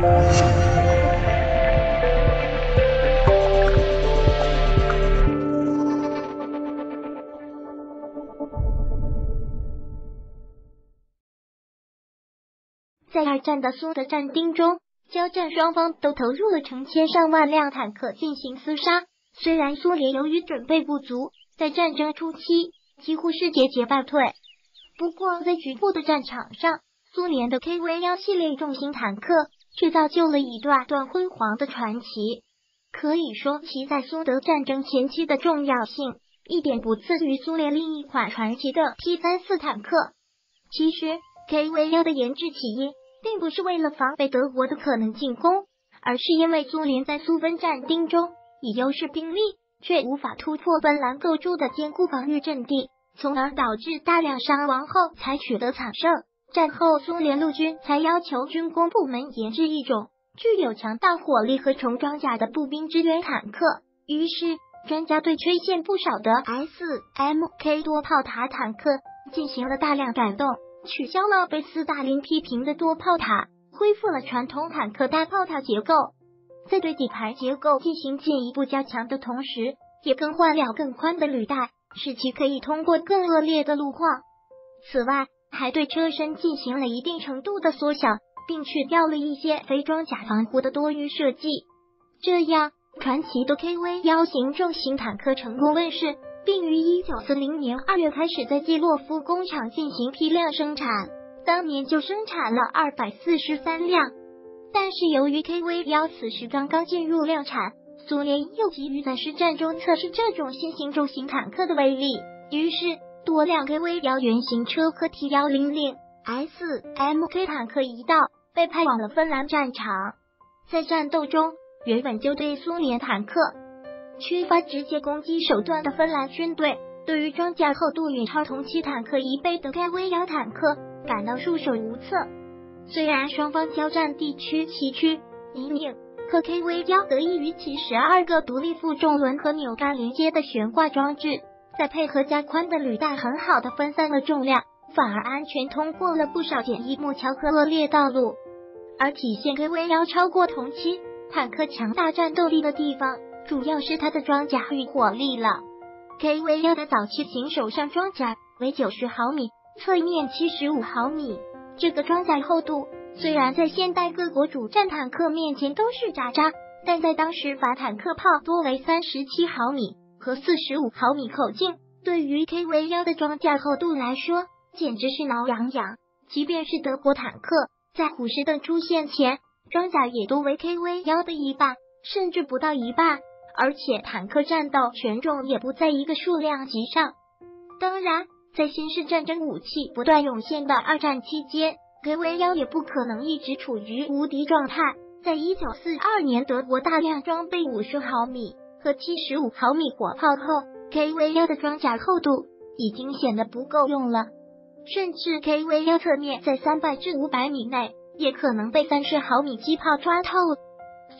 在二战的苏德战丁中，交战双方都投入了成千上万辆坦克进行厮杀。虽然苏联由于准备不足，在战争初期几乎是节节败退，不过在局部的战场上，苏联的 KV 幺系列重型坦克却造就了一段段辉煌的传奇。可以说，其在苏德战争前期的重要性一点不次于苏联另一款传奇的 T 三四坦克。其实，KV 幺的研制起因。并不是为了防备德国的可能进攻，而是因为苏联在苏芬战丁中以优势兵力，却无法突破芬兰构筑的坚固防御阵地，从而导致大量伤亡后才取得惨胜。战后，苏联陆军才要求军工部门研制一种具有强大火力和重装甲的步兵支援坦克。于是，专家对缺陷不少的 S M K 多炮塔坦克进行了大量改动。取消了被斯大林批评的多炮塔，恢复了传统坦克大炮塔结构，在对底盘结构进行进一步加强的同时，也更换了更宽的履带，使其可以通过更恶劣的路况。此外，还对车身进行了一定程度的缩小，并去掉了一些非装甲防护的多余设计。这样，传奇的 KV 幺型重型坦克成功问世。并于一九四零年二月开始在基洛夫工厂进行批量生产，当年就生产了二百四十三辆。但是由于 KV 幺此时刚刚进入量产，苏联又急于在实战中测试这种新型重型坦克的威力，于是多辆 KV 幺原型车和 T 幺零零 S M K 坦克一道被派往了芬兰战场。在战斗中，原本就对苏联坦克。缺乏直接攻击手段的芬兰军队，对于装甲厚度远超同期坦克一倍的 KV 幺坦克感到束手无策。虽然双方交战地区崎岖泥泞，可 KV 幺得益于其十二个独立负重轮和扭杆连接的悬挂装置，再配合加宽的履带，很好的分散了重量，反而安全通过了不少简易木桥和恶劣道路。而体现 KV 幺超过同期坦克强大战斗力的地方。主要是它的装甲与火力了。KV 幺的早期型手上装甲为九十毫米，侧面七十五毫米。这个装甲厚度虽然在现代各国主战坦克面前都是渣渣，但在当时反坦克炮多为三十七毫米和四十五毫米口径，对于 KV-1 的装甲厚度来说简直是挠痒痒。即便是德国坦克在虎式的出现前，装甲也多为 KV-1 的一半，甚至不到一半。而且坦克战斗权重也不在一个数量级上。当然，在新式战争武器不断涌现的二战期间，KV-1 也不可能一直处于无敌状态。在一九四二年，德国大量装备五十毫米和75毫米火炮后，KV-1 的装甲厚度已经显得不够用了，甚至 KV-1 侧面在300至500米内也可能被30毫米机炮穿透。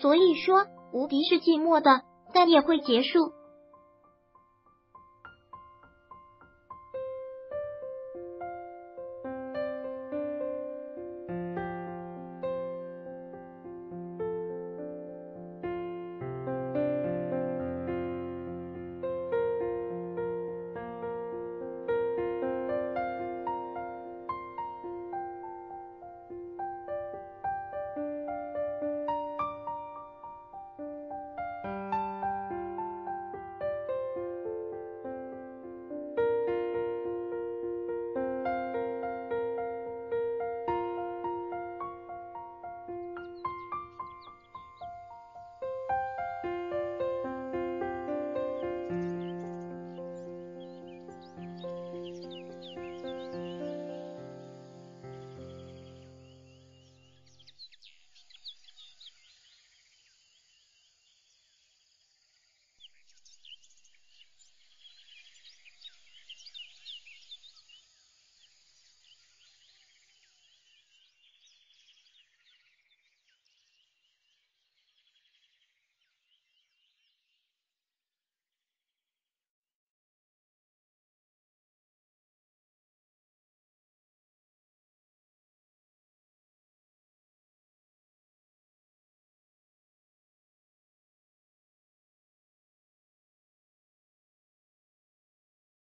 所以说，无敌是寂寞的。但也会结束。